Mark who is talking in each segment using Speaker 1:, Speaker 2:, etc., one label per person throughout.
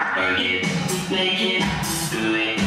Speaker 1: Make it, make it, do it,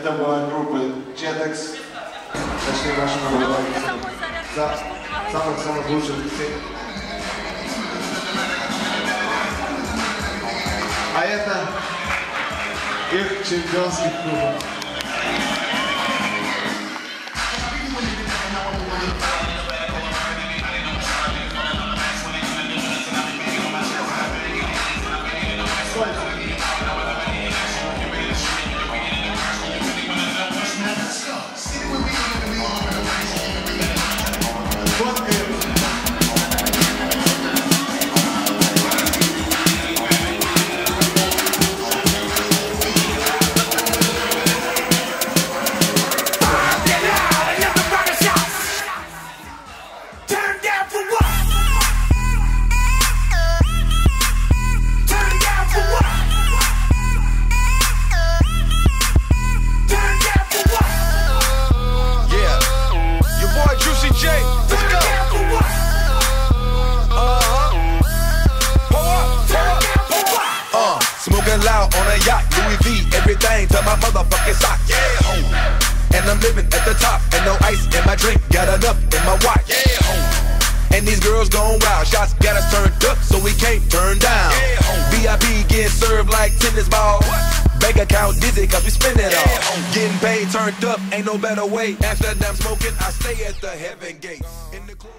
Speaker 2: Это была группа Jetex. Точнее, ваша название. За самых-самых лучших. А это их чемпионский кубок. Фоткаем.
Speaker 3: A yacht, Louis V, everything to my motherfucking sock. Yeah, ho. And I'm living at the top, and no ice in my drink, got enough in my watch. Yeah, ho. And these girls gone wild, shots got us turned up, so we can't turn down. Yeah, ho. VIP getting served like tennis balls. Bank account dizzy, cause we spend it all. Getting paid, turned up, ain't no better way. After I'm smoking, I stay at the heaven gate. In the club.